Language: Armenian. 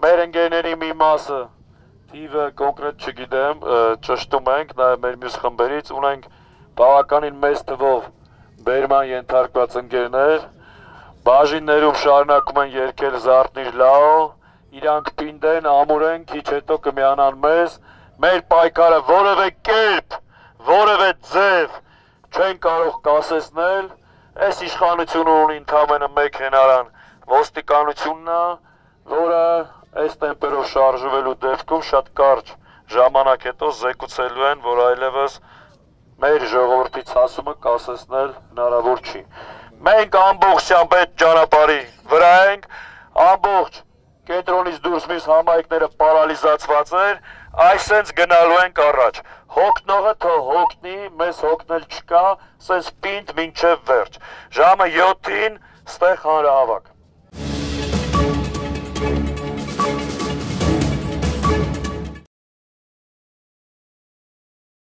մեր ընկերների մի մասը թիվը կոնկրետ չգիտեմ, ճշտում ենք նաև մեր մյուս խմբերից ունենք բավականին մեծ թվով բերման ենթարկված ընկերներ, բաժիններում շարունակում են երկել զարթնիչ լաո, իրանք պինդեն, ամուրեն, քիչ հետո կմիանան մեզ, մեր պայքարը որևէ կերպ, որևէ ձև չեն կարող կասեցնել, այս իշխանությունը ունի ընդամենը մեկ հենարան ոստիկանությունն է, որը այս տեմպերով շարժվելու դեպքում շատ կարճ ժամանակ հետո զեկուցելու են, որ այլևս մեր ժողովրդի ցասումը կասեցնել հնարավոր չի։ Մենք ամբողջությամբ այդ ճանապարհի վրա ենք, ամբողջ կենտրոնից դուրս միս համայնքները պարալիզացված էր, այսենց գնալու ենք առաջ։ Հոգնողը թող հոգնի, մեզ հոգնել չկա, սենց պինդ մինչև վերջ։ Ժամը 7-ին ստեղ հանրահավաք։